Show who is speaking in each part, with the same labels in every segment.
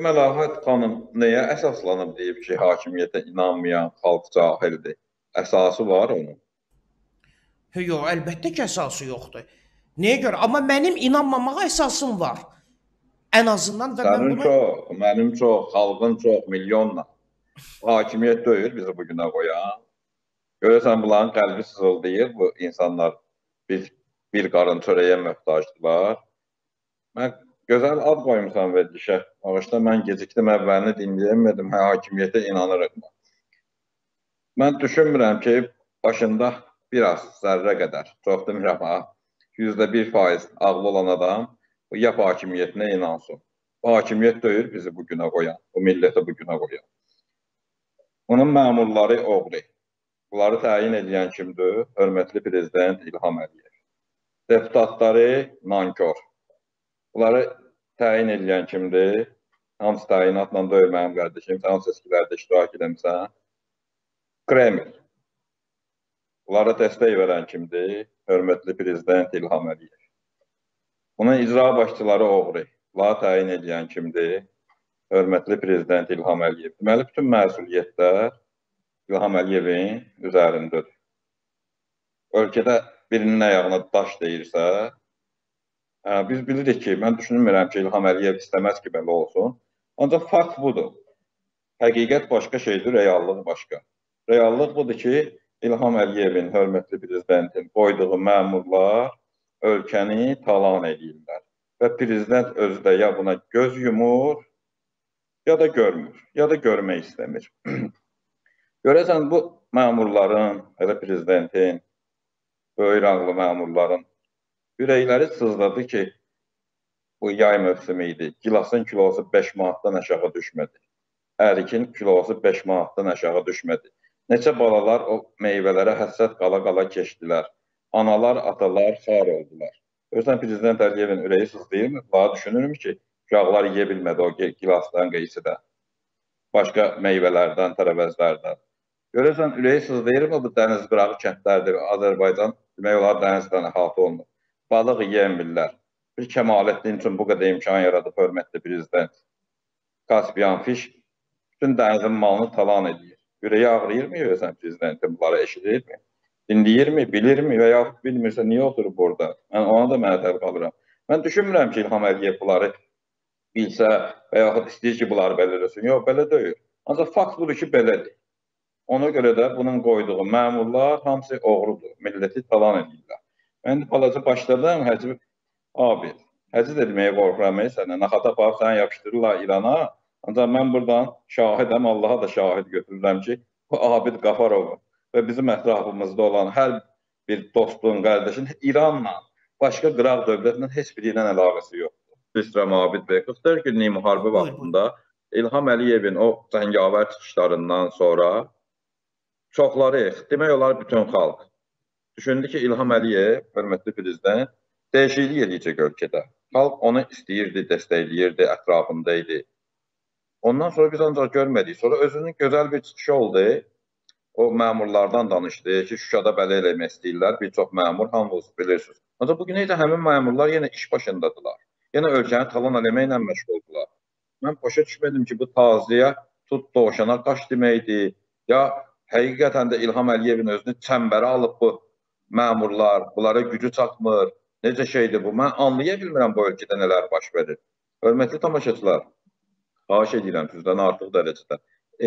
Speaker 1: Məlahət xanım nəyə əsaslanıb deyib ki, hakimiyyətə inanmayan xalq cahildir? Əsası var onun.
Speaker 2: Yox, əlbəttə ki, əsası yoxdur. Nəyə görə? Amma mənim inanmamağa əsasım var. Ən azından və
Speaker 1: Sənin
Speaker 2: mən bunu
Speaker 1: çox, mənim çox, xalqın çox, milyonla. Hakimiyyət deyil bizi bu günə qoyan. Görəsən bunların qəlbi sızıldayır, bu insanlar bir bir qarın çörəyə möhtacdılar. Mən gözəl ad qoymusan verilişə. Bağışla mən gecikdim, əvvəlini dinləyəmədim. Hə, hakimiyyətə inanırıq. Mən düşünmürəm ki, başında biraz zərrə qədər, çox demirəm ha, %1% ağlı olan adam bu yap hakimiyyətinə inansın. Bu hakimiyyət deyil bizi bu günə qoyan, bu milləti bu günə qoyan. Bunun məmurları oğru. Bunları təyin edən kimdir? Hörmətli prezident İlham Əliyev. Deputatları nankor. Bunları təyin edən kimdir? Hamısı təyinatla deyil mənim qardaşım. Sən o seçkilərdə iştirak edəmsən. Kreml. Bunlara dəstək verən kimdir? Hörmətli prezident İlham Əliyev. Bunun icra başçıları oğru. Bunları təyin edən kimdir? Hörmətli prezident İlham Əliyev. Deməli bütün məsuliyyətlər İlham Əliyevin üzərindədir. Ölkədə birinin ayağına daş deyirsə, biz bilirik ki, mən düşünmürəm ki, İlham Əliyev istəməz ki, belə olsun. Ancaq fakt budur. Həqiqət başqa şeydir, reallıq başqa. Reallıq budur ki, İlham Əliyevin, hörmətli prezidentin qoyduğu məmurlar ölkəni talan edirlər. Və prezident özü də ya buna göz yumur, ya da görmür, ya da görmək istəmir. Görəsən bu məmurların, elə prezidentin, böyük ranglı məmurların ürəkləri sızladı ki, bu yay mövsümü idi. Gilasın kilosu 5 manatdan aşağı düşmədi. Ərikin kilosu 5 manatdan aşağı düşmədi. Neçə balalar o meyvələrə həssət qala-qala keçdilər. Analar, atalar xar oldular. Görürsən, Prezident Əliyevin ürəyi sızlayırmı? Daha düşünürmü ki, uşaqlar yeyə bilmədi o gilasdan qeysidə. Başqa meyvələrdən, tərəvəzlərdən. Görürsən, ürəyi sızlayırmı bu dəniz qırağı kəndlərdir. Azərbaycan demək olar dənizdən əhatə olunur. Balıq yeyəmirlər. Bir Kəmaləddin üçün bu qədər imkan yaradıb hörmətli prezident. Kaspiyan Fiş bütün dənizin malını talan edir. Ürəyi ağrıyırmı görəsən prezidentin bunları eşidirmi? Dinləyirmi, bilirmi və yaxud bilmirsə niyə oturub orada? Mən ona da məətəb qalıram. Mən düşünmürəm ki, İlham Əliyev bunları bilsə və yaxud istəyir ki, bunları belə eləsin. Yox, belə deyil. Ancaq fakt budur ki, belədir. Ona görə də bunun qoyduğu məmurlar hamısı oğrudur. Milləti talan edirlər. Mən balaca başladım, Həcib abi, Həcib də deməyə qorxuram sənə. Naxata aparıb səni yapışdırırlar İrana. Ancaq mən buradan şahidəm, Allaha da şahid götürürəm ki, bu Abid Qafarovun və bizim ətrafımızda olan hər bir dostun, qardaşın İranla, başqa qıraq dövlətlə heç biri ilə əlaqəsi yoxdur. İslam Abid bəy 44 günlük müharibə vaxtında İlham Əliyevin o cəngavər çıxışlarından sonra çoxları, demək olar bütün xalq düşündü ki, İlham Əliyev, hörmətli prezident, dəyişiklik edəcək ölkədə. Xalq onu istəyirdi, dəstəkləyirdi, ətrafında idi. Ondan sonra biz ancaq görmədik. Sonra özünün gözəl bir çıxışı oldu. O məmurlardan danışdı ki, Şuşada belə eləmək istəyirlər. Bir çox məmur hamınız bilirsiniz. Ancaq bu gün isə həmin məmurlar yenə iş başındadılar. Yenə ölkəni talan eləməklə məşğuldular. Mən başa düşmədim ki, bu taziyə tut doğuşana qaş deməkdir. Ya həqiqətən də İlham Əliyevin özünü çəmbərə alıb bu məmurlar, bunlara gücü çatmır. Necə şeydir bu? Mən anlaya bilmirəm bu ölkədə nələr baş verir. Hörmətli tamaşaçılar, Xahiş edirəm sizdən artıq dərəcədə.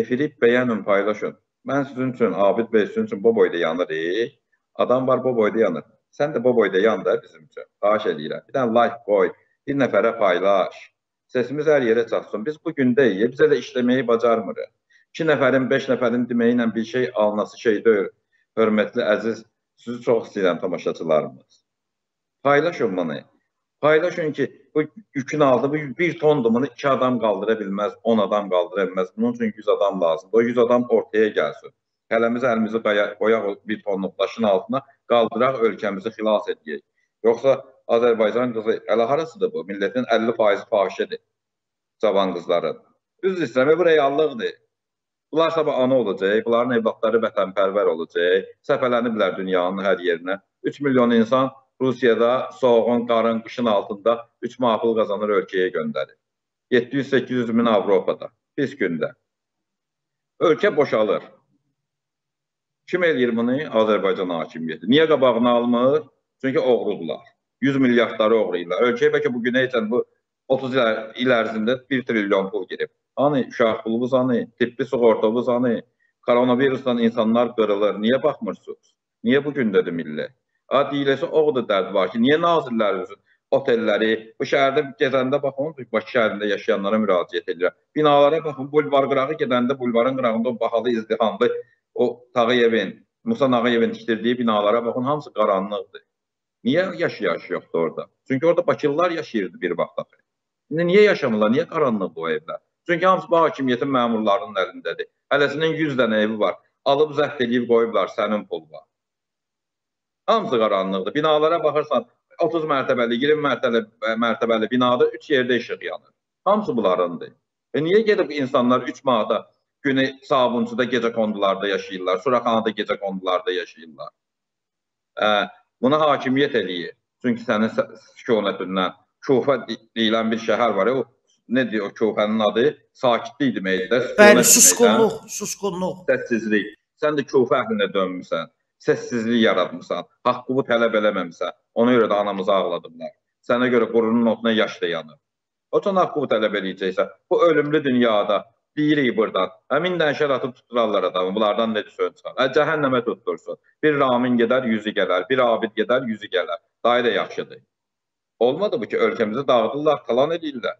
Speaker 1: Efiri bəyənin, paylaşın. Mən sizin üçün, Abid bəy sizin üçün bu boyda yanırıq. Adam var bu boyda yanır. Sən də bu boyda yan da bizim üçün. Xahiş edirəm. Bir dənə like qoy, bir nəfərə paylaş. Səsimiz hər yerə çatsın. Biz bu gündəyik, biz elə işləməyi bacarmırıq. 2 nəfərin, 5 nəfərin deməyi ilə bir şey alınası şey deyil. Hörmətli, əziz, sizi çox istəyirəm tamaşaçılarımız. Paylaşın bunu. Paylaşın ki, bu yükün aldı, bu bir tondur, bunu iki adam qaldıra bilməz, 10 adam qaldıra bilməz. Bunun üçün 100 adam lazımdır. O 100 adam ortaya gəlsin. Qələmizi əlimizi qoyaq bir tonluq daşın altına, qaldıraq ölkəmizi xilas edək. Yoxsa Azərbaycan qızı ələ harasıdır bu? Millətin 50% fahişədir. Cavan qızların. Düz istəmə bu reallıqdır. Bunlar sabah ana olacaq, bunların evlatları vətənpərvər olacaq, səfələniblər dünyanın hər yerinə. 3 milyon insan Rusiyada soğuğun, qarın, qışın altında 3 manat pul qazanır ölkəyə göndərir. 700-800 min Avropada. Pis gündə. Ölkə boşalır. Kim eləyir bunu? Azərbaycan hakimiyyəti. Niyə qabağını almır? Çünki oğrudular. 100 milyardları oğrayırlar. Ölkəyə bəlkə bu günə üçün bu 30 il ərzində 1 trilyon pul girib. Hani uşaq pulumuz hani, tibbi sığortamız hani, koronavirusdan insanlar qırılır. Niyə baxmırsınız? Niyə bu gündədir millət? A deyiləsə o da dərd var ki, niyə nazirlərimizin otelləri, bu şəhərdə gedəndə baxın, Bakı şəhərində yaşayanlara müraciət edirəm. Binalara baxın, bulvar qırağı gedəndə bulvarın qırağında o bahalı izdihamlı o Tağıyevin, Musa Nağıyevin tikdirdiyi binalara baxın, hamısı qaranlıqdır. Niyə yaşayış yoxdur orada? Çünki orada Bakılılar yaşayırdı bir vaxt axı. İndi niyə yaşamırlar? Niyə qaranlıqdır o evlər? Çünki hamısı bu hakimiyyətin məmurlarının əlindədir. Hələsinin 100 dənə evi var. Alıb zəbt edib qoyublar sənin puluna. Hamısı qaranlıqdır. Binalara baxırsan 30 mərtəbəli, 20 mərtəbəli, mərtəbəli binada 3 yerdə işıq yanır. Hamısı bunlarındır. E niyə gedib insanlar 3 manata günü sabunçuda gecə kondularda yaşayırlar, suraxanada gecə kondularda yaşayırlar? E, buna hakimiyyət eləyir. Çünki sənin şöhrətindən Kufə deyilən bir şəhər var. O nə deyir o Kufənin adı? Sakitlik deməkdir.
Speaker 2: Bəli, susqunluq, susqunluq.
Speaker 1: Səssizlik. Sən də Kufə əhlinə dönmüsən səssizlik yaratmısan, haqqını tələb eləməmisən. Ona görə də anamızı ağladıblar. Sənə görə qurunun otuna yaş da yanır. O üçün haqqını tələb eləyəcəksən. Bu ölümlü dünyada deyirik buradan. Həmin dənşər atıb tuturarlar adamı. Bunlardan nə düşün çıxar? Ə, cəhənnəmə tuttursun. Bir Ramin gedər, yüzü gələr. Bir Abid gedər, yüzü gələr. Daha da yaxşıdır. Olmadı bu ki, ölkəmizi dağıdırlar, talan edirlər.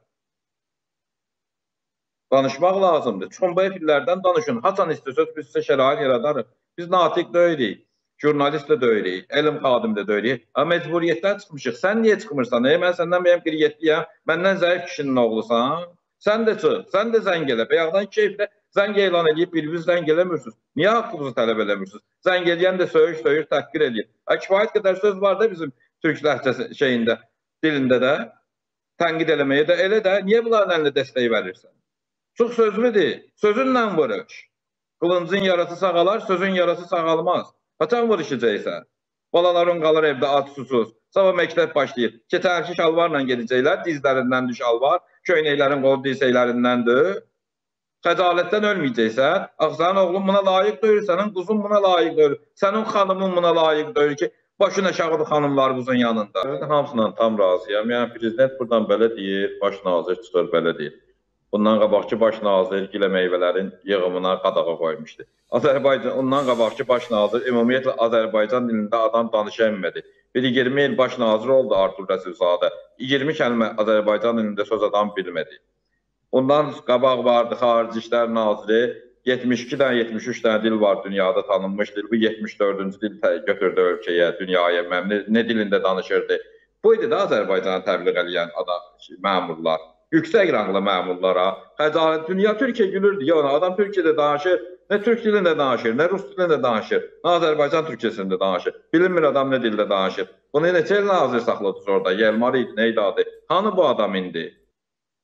Speaker 1: Danışmaq lazımdır. Çomba fillərdən danışın. Haçan istəsəz biz sizə şərait yaradarıq. Biz natiq deyilik, jurnalist də deyilik, elm xadimi də deyilik. Amma məcburiyyətdən çıxmışıq. Sən niyə çıxmırsan? Ey, mən səndən mənim qiriyyətliyəm. Məndən zəif kişinin oğlusan. Sən də çıx, sən də zəng elə. Bayaqdan keyflə zəng elan edib bir-biriniz zəng eləmirsiniz. Niyə haqqınızı tələb eləmirsiniz? Zəng eləyən də söyüş, söyüş, təhqir eləyir. Kifayət qədər söz var da bizim türk ləhcəsi şeyində, dilində də tənqid eləməyə də elə də niyə bunların əlinə dəstək verirsən? Çox sözlüdür. Sözünlə vuruş. Qılıncın yarası sağalar, sözün yarası sağalmaz. Haçan vuruşacaqsan? Balaların qalır evdə ac susuz. Sabah məktəb başlayır. Keçərki şalvarla gedəcəklər, dizlərindən düş alvar, köynəklərin qol dirsəklərindəndir. Xəcalətdən ölməyəcəksən. Axı sənin oğlun buna layiq deyil, sənin quzun buna layiq deyil, sənin xanımın buna layiq deyil ki, başın aşağıdır xanımlar quzun yanında. Hamısından tam razıyam. Yəni prezident buradan belə deyir, baş nazir çıxır belə deyir. Bundan qabaqki baş nazir gilə meyvələrin yığımına qadağa qoymuşdu. Azərbaycan ondan qabaqki baş nazir ümumiyyətlə Azərbaycan dilində adam danışa bilmədi. Bir 20 il baş nazir oldu Artur Rəsulzadə. 20 kəlmə Azərbaycan dilində söz adam bilmədi. Ondan qabaq vardı Xarici İşlər naziri 72 dənə 73 dənə dil var dünyada tanınmış dil. Bu 74-cü dil götürdü ölkəyə, dünyaya, nə, nə dilində danışırdı. Bu idi də Azərbaycana təbliğ edən adam məmurlar yüksək ranglı məmurlara xəcalət dünya Türkiyə gülürdü. Ya adam Türkiyədə danışır, nə türk dilində danışır, nə rus dilində danışır, nə Azərbaycan türkçəsində danışır. Bilinmir adam nə dildə danışır. Bunu neçə il nazir saxladınız orada? Yelmar idi, nə idi adı? Hanı bu adam indi?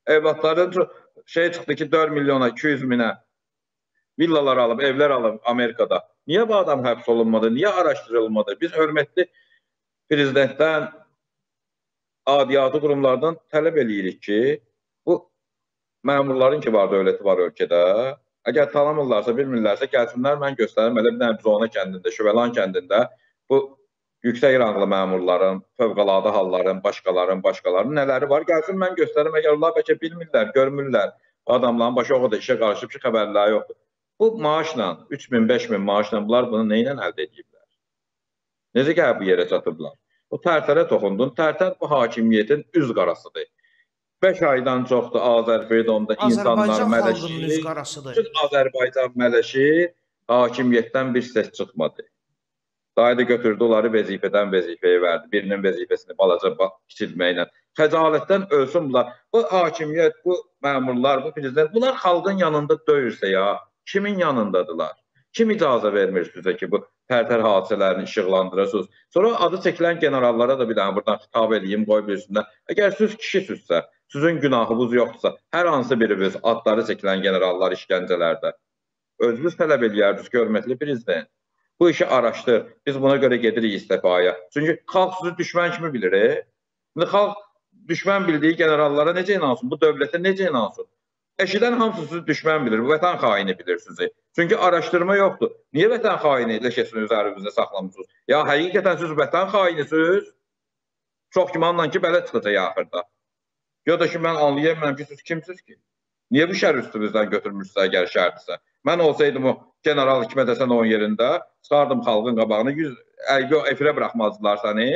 Speaker 1: Evlatların şey çıxdı ki 4 milyona 200 minə villalar alıb, evlər alıb Amerikada. Niyə bu adam həbs olunmadı? Niyə araşdırılmadı? Biz hörmətli prezidentdən, adiyyatı qurumlardan tələb eləyirik ki, məmurların ki var dövləti var ölkədə. Əgər tanımırlarsa, bilmirlərsə, gəlsinlər mən göstərim. Elə bir dənə Zona kəndində, Şüvəlan kəndində bu yüksək ranglı məmurların, fövqəladə halların, başqaların, başqaların nələri var, gəlsin mən göstərim. Əgər onlar bəlkə bilmirlər, görmürlər, adamların başı o qədər işə qarışıb ki, xəbərləri yoxdur. Bu maaşla, 3000, 5000 maaşla bunlar bunu nə ilə əldə ediblər? Necə ki, bu yerə çatıblar? O tərtərə toxundun. Tərtər bu hakimiyyətin üz qarasıdır. 5 aydan çoxdur Azərbaycanda insanlar mələşir. Azərbaycan mələşir, hakimiyyətdən bir səs çıxmadı. Dayı götürdü onları vəzifədən vəzifəyə verdi. Birinin vəzifəsini balaca kiçilməklə. Xəcalətdən ölsün bunlar. Bu hakimiyyət, bu məmurlar, bu prezident, bunlar xalqın yanında döyürsə ya, kimin yanındadılar? Kim icazə vermir sizə ki, bu tərtər hadisələrini işıqlandırasınız? Sonra adı çəkilən generallara da bir dənə buradan xitab edeyim, qoy bilsinlər. Əgər siz kişisizsə, Sizin günahınız yoxdursa, hər hansı biriniz adları çəkilən generallar işgəncələrdə özünüz tələb eləyərdiniz ki, hörmətli prezident. Bu işi araşdır. Biz buna görə gedirik istifaya. Çünki xalq sizi düşmən kimi bilir. E? İndi xalq düşmən bildiyi generallara necə inansın? Bu dövlətə necə inansın? Eşidən hamısı sizi düşmən bilir, vətən xaini bilir sizi. Çünki araşdırma yoxdur. Niyə vətən xaini leşəsini üzərinizdə saxlamısınız? Ya həqiqətən siz vətən xainisiniz? Çox gümanla ki, belə çıxacaq axırda. Ya da ki, mən anlayamıram ki, siz kimsiniz ki? Niyə bu şər üstünüzdən götürmüşsünüz əgər şərdirsə? Mən olsaydım o general Hikmət Həsənovun yerində, çıxardım xalqın qabağına, 100 efirə buraxmazdılar səni.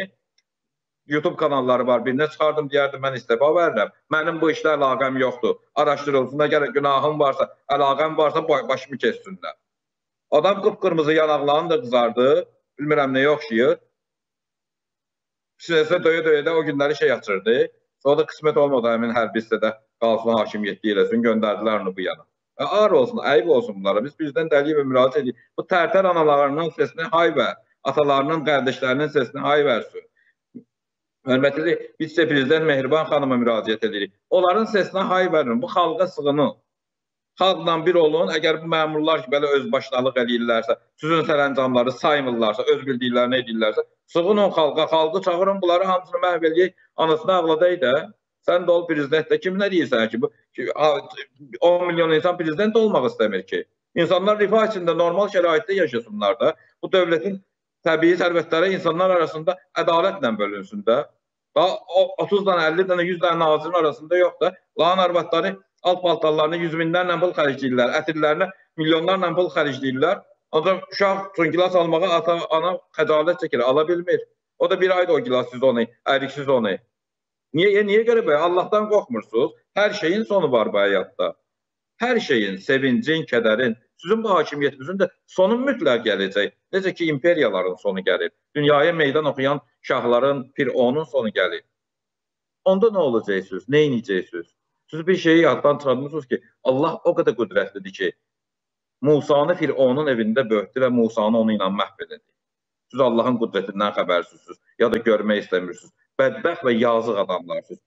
Speaker 1: YouTube kanalları var, birinə çıxardım, deyərdim mən istifa verirəm. Mənim bu işlə əlaqəm yoxdur. Araşdırılsın, əgər günahım varsa, əlaqəm varsa başımı kessinlər. Adam qıpqırmızı yanaqlarını da qızardı, bilmirəm nəyə oxşayır. Sinəsə döyə-döyə də o günləri şey açırdı. Sonra da qismət olmadı həmin hərbi hissədə qalsın hakimiyyətli eləsin, göndərdilər onu bu yana. E, ağır olsun, ayıb olsun bunlara. Biz bizdən Dəliyevə müraciət edirik. Bu tərtər analarının sesini hay ver, atalarının, qardaşlarının sesini hay versin. Hörmətli vitse-prezident Mehriban xanıma müraciət edirik. Onların sesinə hay verin. Bu xalqa sığının. Xalqla bir olun. Əgər bu məmurlar ki, belə özbaşınalıq eləyirlərsə, sizin sərəncamları saymırlarsa, öz bildiklərini edirlərsə, sığının xalqa, xalqı çağırın, bunları hamısını məhv eləyək, anasını ağladaydı da. Sən də ol prezidentdə kim nə deyirsən ki, bu ki, 10 milyon insan prezident olmaq istəmir ki. İnsanlar rifah içində normal şəraitdə yaşasınlar da. Bu dövlətin təbii sərvətləri insanlar arasında ədalətlə bölünsün də. Daha 30 dənə, 50 dənə, 100 dənə nazirin arasında yox da. Lan arvadları alt paltarlarını yüz minlərlə pul xərcləyirlər, ətirlərinə milyonlarla pul xərcləyirlər. Ancaq uşaq üçün gilas almağa ata, ana xəcalət çəkir, ala bilmir. O da bir ayda o gilassız onu, əriksiz onu. Niyə, niyə görə belə? Allahdan qorxmursunuz. Hər şeyin sonu var bu həyatda. Hər şeyin, sevincin, kədərin, sizin bu hakimiyyətinizin də sonu mütləq gələcək. Necə ki, imperiyaların sonu gəlir. Dünyaya meydan oxuyan şahların, Fironun sonu gəlir. Onda nə olacaqsınız? Nə edəcəksiniz? Siz bir şeyi yaddan çıxartmısınız ki, Allah o qədər qüdrətlidir ki, Musanı Fironun evində böyütdü və Musanı onu ilə məhv edildi. Siz Allahın qüdrətindən xəbərsizsiniz ya da görmək istəmirsiniz. Bədbəxt və yazıq adamlarsınız.